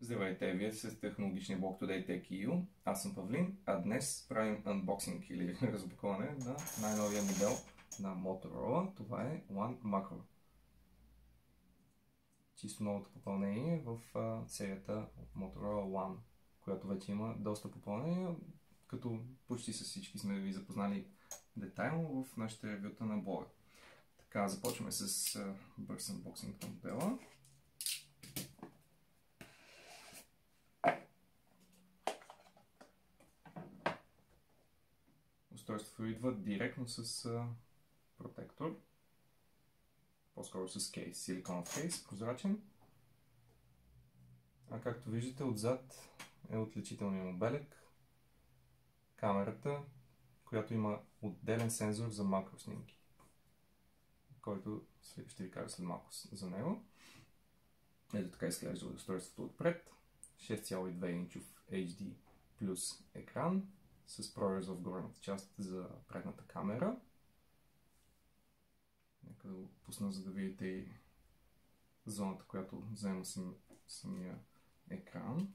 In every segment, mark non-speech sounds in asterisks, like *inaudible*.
Здравейте, вие с технологичния блог Today Tech EU. Аз съм Павлин, а днес правим unboxing или *laughs* разпаковане на най-новия модел на Motorola. Това е One Macro. Чисто новото попълнение в серията Motorola One, която вече има доста попълнения, като почти с всички сме ви запознали детайлно в нашите ревюта на блога. Така, започваме с бърз unboxing на модела. Устройството идва директно с протектор, по-скоро с кейс, силиконов кейс, прозрачен. А както виждате, отзад е отличителният му белег, камерата, която има отделен сензор за макроснимки, който ще ви кажа след малко за него. Ето така изглежда устройството отпред. 6,2 инчов HD плюс екран, с прорез в горната част за предната камера. Нека да го пусна, за да видите и зоната, която взема самия екран.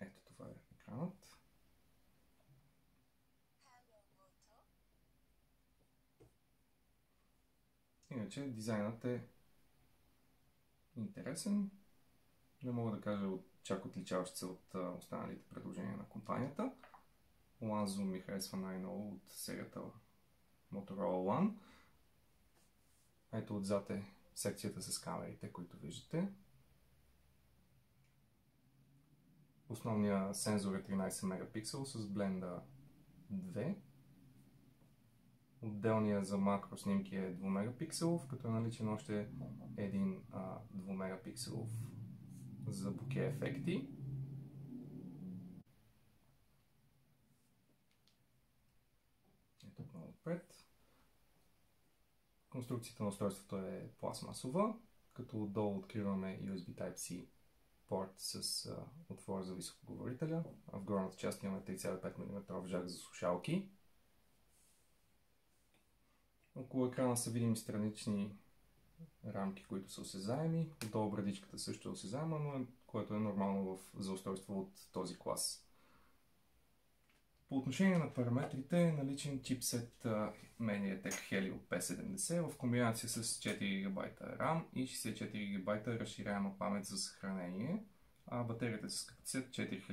Ето това е екранът. Иначе дизайнът е интересен. Не мога да кажа от, чак отличаващ се от останалите предложения на компанията. One Zoom ми харесва най-ново от серията Motorola One. Ето отзад е секцията с камерите, които виждате. Основният сензор е 13 мегапиксел с бленда 2 Отделния за макро снимки е 2 мегапикселов, като е наличен още един а, 2 мегапикселов за буке ефекти. Ето много отпред. Конструкцията на устройството е пластмасова, като отдолу откриваме USB Type-C порт с а, отвор за високоговорителя, в горната част имаме 3,5 мм жак за слушалки. Около екрана са видими странични рамки, които са осезаеми. Отдолу брадичката също е осезаема, но е, което е нормално в, за устройство от този клас. По отношение на параметрите е наличен чипсет Mediatek Helio P70 в комбинация с 4 ГБ RAM и 64 ГБ разширяема памет за съхранение. А батерията с капацитет 4000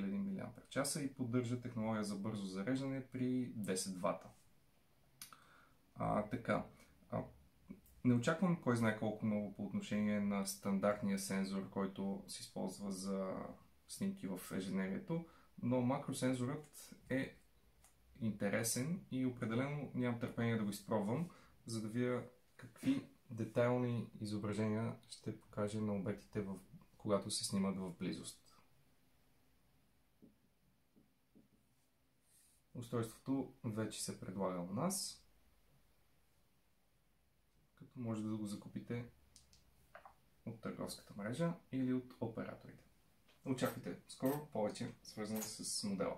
мАч и поддържа технология за бързо зареждане при 10 В. А, така. А, не очаквам кой знае колко много по отношение на стандартния сензор, който се използва за снимки в ежедневието, но макросензорът е интересен и определено нямам търпение да го изпробвам, за да видя какви детайлни изображения ще покаже на обектите, в... когато се снимат в близост. Устройството вече се предлага у нас като може да го закупите от търговската мрежа или от операторите. Очаквайте скоро повече свързани с модела.